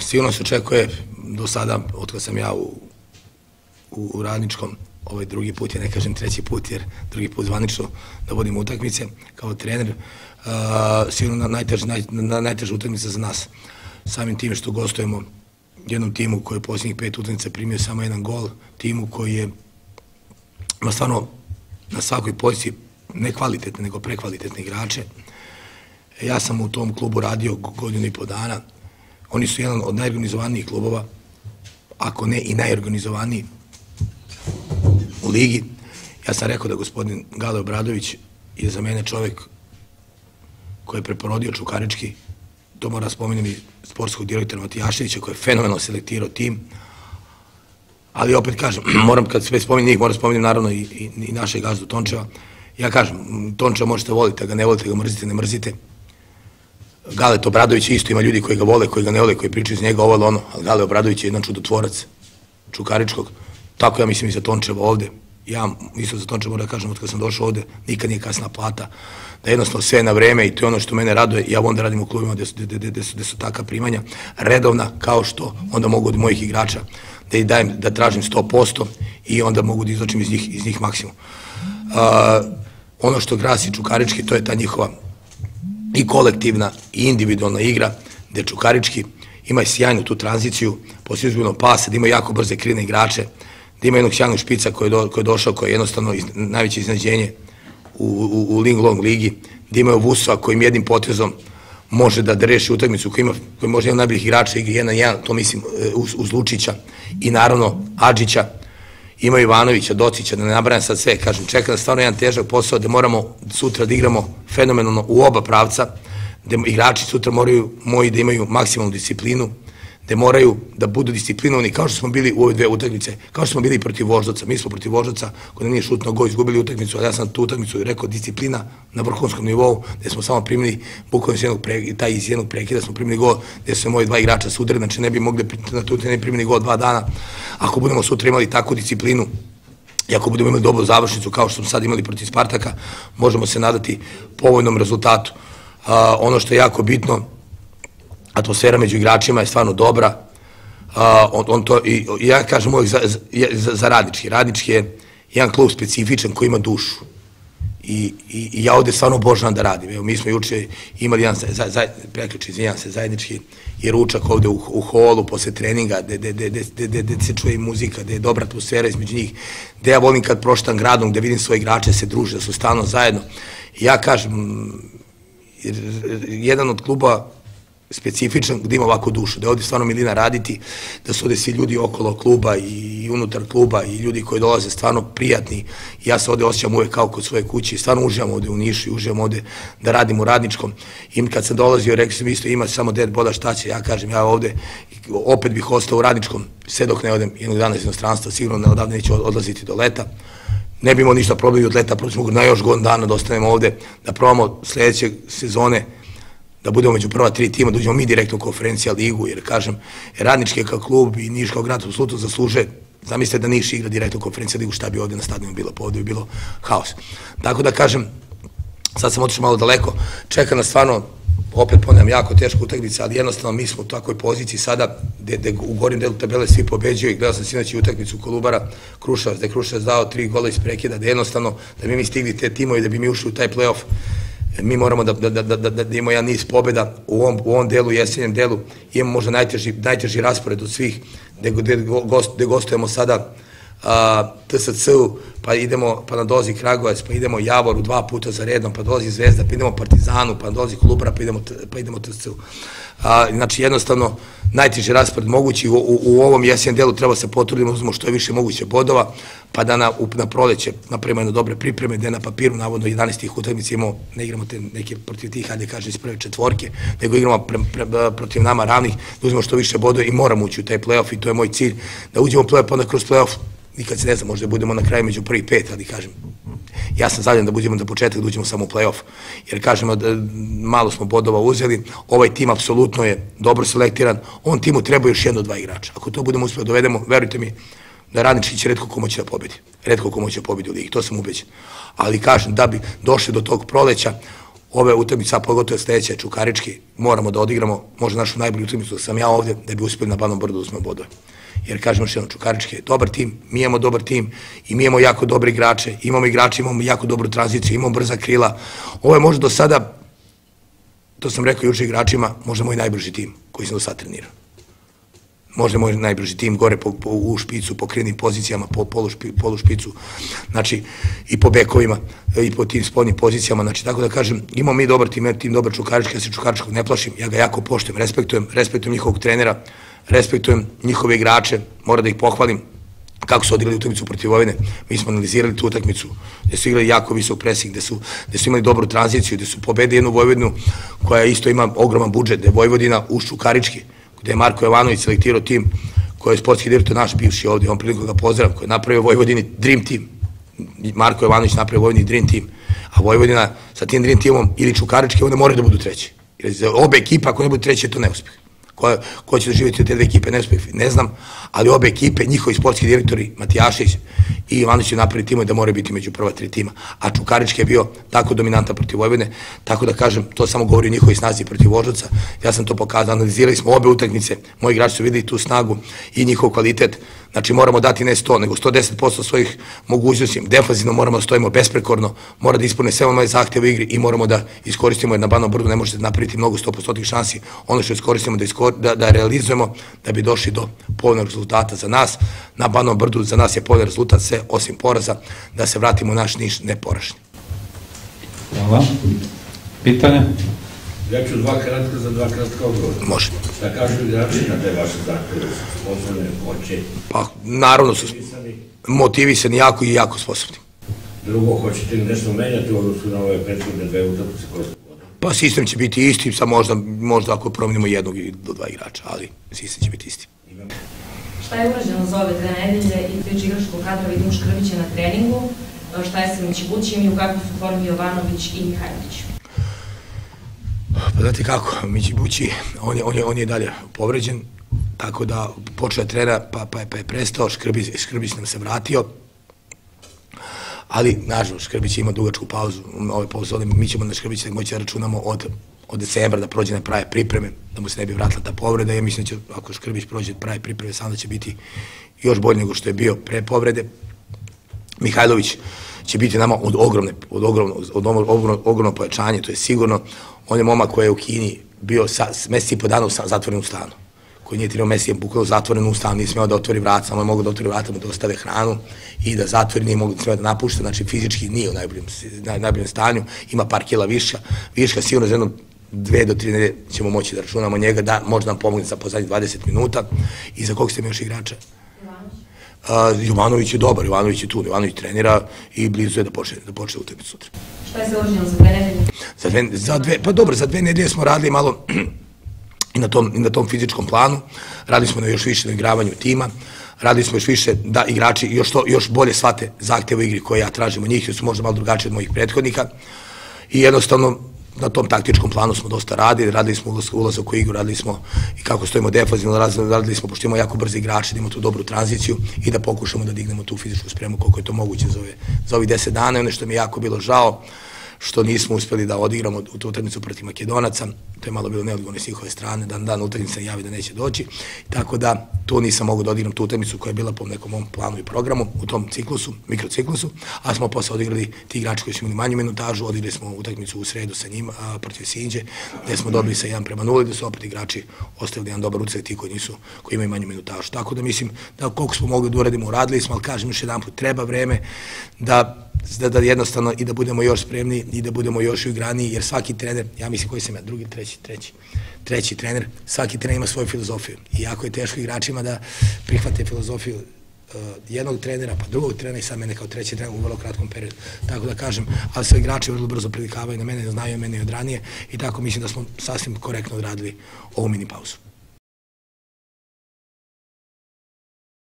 Sigurno se očekuje do sada, od kada sam ja u, u, u radničkom, ovaj drugi put je, ne kažem treći put, jer drugi put zvanično da vodim utakmice kao trener, uh, sigurno najteža naj, najtež utakmica za nas. Samim tim što gostujemo jednom timu koji je posljednjih pet utakmica primio samo jedan gol, timu koji je ima stvarno na svakoj poziciji ne kvalitetne, nego prekvalitetne igrače. Ja sam u tom klubu radio godinu i po dana. Oni su jedan od najorganizovanijih klubova, ako ne i najorganizovaniji u ligi. Ja sam rekao da gospodin Gale Obradović je za mene čovek koji je preporodio Čukarički, to mora spomenem i sportskog direktora Matijaševića koji je fenomenalno selektirao tim, ali opet kažem, moram kad sve spomenem njih, moram spomenem naravno i, i, i naše gazdu Tončeva, ja kažem, Tončeva možete voliti, ga ne volite, ga mrzite, ne mrzite, Gale Obradović isto ima ljudi koji ga vole, koji ga ne vole, koji pričaju iz njega ovo ono, ali Gale Obradović je jedan čudotvorac Čukaričkog, tako ja mislim i za Tončeva ovde, ja isto za Tončeva moram da kažem, od kada sam došao ovde, nikad nije kasna plata, da jednostavno sve na vreme i to je ono što mene raduje, ja onda radim u klubima gde su, gde, gde, gde su, su taka primanja, redovna, kao što onda mogu od mojih igrača da i dajem, da tražim 100% i onda mogu da izločim iz njih, iz njih maksimum. Uh, ono što grasi Čukarički, to je ta njihova i kolektivna i individualna igra, gde Čukarički ima sjajnu tu tranziciju, poslije izgledno pasa, da ima jako brze krine igrače, da ima jednog sjajnog špica koji je, koji došao, koji je jednostavno najveće iznenađenje u, u, Ling Long ligi, da imaju Vusova kojim jednim potezom može da, reši utakmicu, koji, ima, koji može jedan najboljih igrača igri 1 na 1, to mislim e, uz Lučića i naravno Adžića, ima Ivanovića, Docića, da ne nabrajam sad sve, kažem, čeka nas stvarno jedan težak posao da moramo sutra da igramo fenomenalno u oba pravca, da igrači sutra moraju moji da imaju maksimalnu disciplinu, da moraju da budu disciplinovani kao što smo bili u ove dve utakmice, kao što smo bili protiv Voždovca. Mi smo protiv Voždovca, koji nije šutno go, izgubili utakmicu, ali ja sam tu utakmicu rekao disciplina na vrhunskom nivou, gde smo samo primili bukvalno iz jednog prekida, taj iz jednog prekida smo primili gol, gde su moji dva igrača sudari, znači ne bi mogli na tu ne primili gol dva dana. Ako budemo sutra imali takvu disciplinu, I ako budemo imali dobru završnicu, kao što smo sad imali protiv Spartaka, možemo se nadati povoljnom rezultatu. A, ono što je jako bitno, atmosfera među igračima je stvarno dobra. A, on, on to, i, ja kažem uvijek za, za, za radnički. Radnički je jedan klub specifičan koji ima dušu. I, i, i ja ovde stvarno obožavam da radim. Evo, mi smo juče imali jedan, za, za, preključ, izvinjam se, zajednički je ručak ovde u, u holu posle treninga, gde se čuje i muzika, gde je dobra atmosfera između njih, gde ja volim kad proštam gradom, gde vidim svoje igrače se druže, da su stalno zajedno. I ja kažem, jedan od kluba specifičan gde ima ovako dušu, da je ovde stvarno milina raditi, da su ovde svi ljudi okolo kluba i unutar kluba i ljudi koji dolaze stvarno prijatni. Ja se ovde osjećam uvek kao kod svoje kuće stvarno uživam ovde u Nišu i uživam ovde da radim u radničkom. I kad sam dolazio, rekli sam isto ima samo dead boda šta će, ja kažem ja ovde opet bih ostao u radničkom sve dok ne odem jednog dana iz inostranstva, sigurno ne odavde neću odlaziti do leta ne bi imao ništa problem od leta, proći mogu na još godin dana da ostanemo ovde, da probamo sledeće sezone da budemo među prva tri tima, da uđemo mi direktno u konferencija ligu, jer kažem, radnički kao klub i Niš kao grad apsolutno zasluže Zamislite da Niš igra direktno u konferencija ligu, šta bi ovde na stadionu bilo, pa ovde bi bilo haos. Tako da kažem, sad sam otišao malo daleko, čeka nas stvarno, opet ponavljam, jako teška utakmica, ali jednostavno mi smo u takvoj poziciji sada, gde, u gorim delu tabele svi pobeđuju i gledao sam sinoći utakmicu Kolubara, Krušavac, da Krušavac dao tri gola iz prekida, da jednostavno, da bi mi stigli te timovi, da bi mi ušli u taj playoff, mi moramo da, da, da, da, da, da imamo jedan niz pobjeda u ovom, u ovom delu, jesenjem delu, imamo možda najteži, najteži raspored od svih, gde, gde, gde gostujemo sada. a, TSC-u, pa idemo, pa na dolazi Kragovac, pa idemo Javoru dva puta za redom, pa dolazi Zvezda, pa idemo Partizanu, pa dolazi Kolubra, pa idemo, pa idemo TSC-u. Znači, jednostavno, najteži raspored mogući, u, u, u ovom jesen delu treba se potrudimo, uzmemo što je više moguće bodova, pa da na, na proleće napravimo jedno dobre pripreme, gde na papiru, navodno 11 utakmica imamo, ne igramo te neke protiv tih, hajde kaže, iz prve četvorke, nego igramo pre, pre, protiv nama ravnih, da uzmemo što više bodova i moramo ući u taj playoff i to je moj cilj, da uđemo u playoff, pa onda kroz playoff nikad se ne zna, možda budemo na kraju među prvi pet, ali kažem, ja sam zadnjan da budemo da početak, da uđemo samo u play-off, jer kažemo da malo smo bodova uzeli, ovaj tim apsolutno je dobro selektiran, on timu treba još jedno, dva igrača. Ako to budemo uspeli da dovedemo, verujte mi, da radnički će redko ko moći da pobedi. Redko ko moći da pobedi u ligi, to sam ubeđen. Ali kažem, da bi došli do tog proleća, ove utakmice, a pogotovo sledeće, Čukarički, moramo da odigramo možda našu najbolju utakmicu, da sam ja ovde, da bi uspeli na Banom Brdu da smo bodove. Jer kažemo što jedno, Čukarički je dobar tim, mi imamo dobar tim i mi imamo jako dobre igrače, imamo igrače, imamo jako dobru tranziciju, imamo brza krila. Ovo je možda do sada, to sam rekao juče igračima, možda moj najbrži tim koji sam do sada trenirao možda moj najbrži tim gore po, po, u špicu, po krenim pozicijama, po polu, špi, polu špicu, znači i po bekovima i po tim spodnim pozicijama, znači tako da kažem, imamo mi dobar tim, tim dobar Čukarički, ja se Čukaričkog ne plašim, ja ga jako poštujem, respektujem, respektujem njihovog trenera, respektujem njihove igrače, mora da ih pohvalim, kako su odigrali utakmicu protiv Vojvodine. Mi smo analizirali tu utakmicu, gde su igrali jako visok presing, gde su, gde su imali dobru tranziciju, gde su pobedili jednu Vojvodinu koja isto ima ogroman budžet, gde je Vojvodina u Čukarički, gde je Marko Jovanović selektirao tim koji je sportski direktor naš bivši ovdje, on priliku ga pozdravim, koji je napravio Vojvodini Dream Team. Marko Jovanović napravio Vojvodini Dream Team, a Vojvodina sa tim Dream Teamom ili Čukarički, onda moraju da budu treći. Jer za obe ekipa, ako ne budu treći, je to neuspeh. Ko, ko će doživjeti te dve ekipe, neuspeh, ne znam, ali obe ekipe, njihovi sportski direktori, Matijašić i Ivanović će napraviti timo da mora biti među prva tri tima. A Čukarički je bio tako dominantan protiv Vojvodine, tako da kažem, to samo govori o njihovoj snazi protiv Voždovca. Ja sam to pokazao, analizirali smo obe utakmice, moji igrači su videli tu snagu i njihov kvalitet. Znači moramo dati ne 100, nego 110% svojih mogućnosti. Defazivno moramo da stojimo besprekorno, mora da ispune sve ono zahteve u igri i moramo da iskoristimo, jer na Banom Brdu ne možete napraviti mnogo 100% šansi. Ono što iskoristimo da, iskor, da, da realizujemo, da bi došli do povoljnog rezultata za nas. Na Banom Brdu za nas je povoljan rezultat sve osim poraza, da se vratimo u naš niš neporašni. Hvala. Pitanje? Ja ću dva kratka za dva kratka odgovora. Može. Šta kažu igrači na te vaše zahteve? Sposobne, hoće, Pa, naravno su motivisani jako i jako sposobni. Drugo, hoćete li nešto menjati u odnosu na ove prethodne dve utakmice koje su? Pa sistem će biti isti, sad možda, možda ako promenimo jednog ili do dva igrača, ali sistem će biti isti. Šta je urađeno za ove dve nedelje i prič igračkog kadra vidim Škrbića na treningu? Šta je sa Mićibućim i u kakvoj su formi Jovanović i Mihajlović? Pa znate kako, Mići Bući, on je, on je, on je dalje povređen, tako da počeo je trena, pa, pa, je, pa je prestao, Škrbić, Škrbić nam se vratio, ali, nažalost, Škrbić ima dugačku pauzu, ove pauzole, mi ćemo na Škrbića moći da računamo od, od decembra da prođe na prave pripreme, da mu se ne bi vratila ta povreda, ja mislim da će, ako Škrbić prođe prave pripreme, sam da će biti još bolje nego što je bio pre povrede. Mihajlović će biti nama od ogromne, od ogromno, od ogromno, ogromno pojačanje, to je sigurno. On je momak koji je u Kini bio sa, meseci i po dana u zatvorenom stanu koji nije trebao mesec je bukvalo zatvoren u stan, nije da otvori vrat, samo je mogao da otvori vrata, da ostave hranu i da zatvori, nije mogao da napušta, znači fizički nije u najboljem, naj, najboljem stanju, ima par kila viška, viška sigurno za jedno dve do tri nedelje ćemo moći da računamo njega, da može nam pomogne za poslednjih 20 minuta i za kog ste mi još igrača? Jovanović je dobar, Jovanović je tu, Jovanović trenira i blizu je da počne, da počne utakmicu sutra. Šta je se urađeno za dve nedelje? Za dve, za dve, pa dobro, za dve nedelje smo radili malo i na tom, i na tom fizičkom planu, radili smo na još više na igravanju tima, radili smo još više da igrači još, to, još bolje shvate zahteve u igri koje ja tražim od njih, jer su možda malo drugačiji od mojih prethodnika i jednostavno na tom taktičkom planu smo dosta radili, radili smo ulaz, ulazak u igru, radili smo i kako stojimo defazivno, radili smo, pošto imamo jako brzi igrači, da imamo tu dobru tranziciju i da pokušamo da dignemo tu fizičku spremu koliko je to moguće za, ove, za ovih deset dana. Ono što mi je jako bilo žao, što nismo uspeli da odigramo tu utakmicu protiv Makedonaca, to je malo bilo neodgovorno s njihove strane, dan dan utakmica javi da neće doći, tako da tu nisam mogu da odigram tu utakmicu koja je bila po nekom mom planu i programu u tom ciklusu, mikrociklusu, a smo posle odigrali ti igrači koji su imali manju minutažu, odigrali smo utakmicu u sredu sa njima a, protiv Sinđe, gde smo dobili sa 1 prema 0, gde su opet igrači ostavili jedan dobar ucek ti koji nisu, koji imaju manju minutažu. Tako da mislim da koliko smo mogli da uradimo, uradili smo, ali kažem još jedan put, treba vreme da da, da jednostavno i da budemo još spremni i da budemo još igraniji, jer svaki trener, ja mislim koji sam ja, drugi, treći, treći, treći trener, svaki trener ima svoju filozofiju. I jako je teško igračima da prihvate filozofiju uh, jednog trenera, pa drugog trenera i sad mene kao treći trener u vrlo kratkom periodu. Tako da kažem, ali sve igrači vrlo brzo prilikavaju na mene, znaju mene od ranije i tako mislim da smo sasvim korektno odradili ovu mini pauzu.